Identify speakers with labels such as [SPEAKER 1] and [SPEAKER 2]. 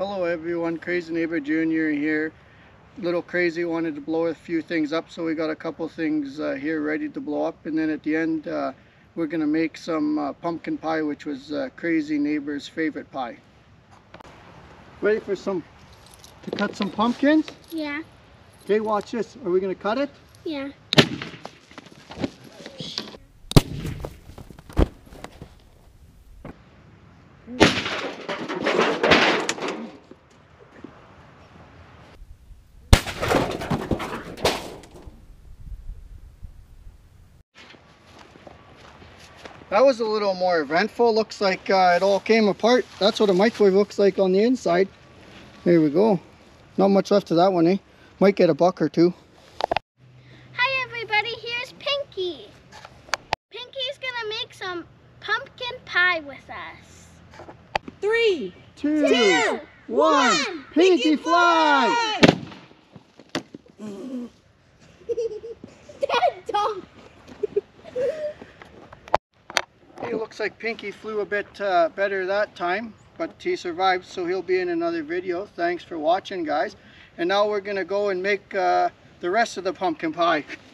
[SPEAKER 1] Hello everyone, Crazy Neighbor Junior here. Little Crazy wanted to blow a few things up, so we got a couple things uh, here ready to blow up. And then at the end, uh, we're gonna make some uh, pumpkin pie, which was uh, Crazy Neighbor's favorite pie. Ready for some, to cut some pumpkins?
[SPEAKER 2] Yeah,
[SPEAKER 1] Okay, watch this. Are we gonna cut it?
[SPEAKER 2] yeah.
[SPEAKER 1] That was a little more eventful. Looks like uh, it all came apart. That's what a microwave looks like on the inside. There we go. Not much left to that one, eh? Might get a buck or two.
[SPEAKER 2] Hi everybody, here's Pinky. Pinky's gonna make some pumpkin pie with us.
[SPEAKER 3] Three,
[SPEAKER 1] Two,
[SPEAKER 3] two,
[SPEAKER 1] one,
[SPEAKER 3] one,
[SPEAKER 1] Pinky fly!
[SPEAKER 2] Dad, don't.
[SPEAKER 1] It looks like Pinky flew a bit uh, better that time, but he survived, so he'll be in another video. Thanks for watching, guys. And now we're gonna go and make uh, the rest of the pumpkin pie.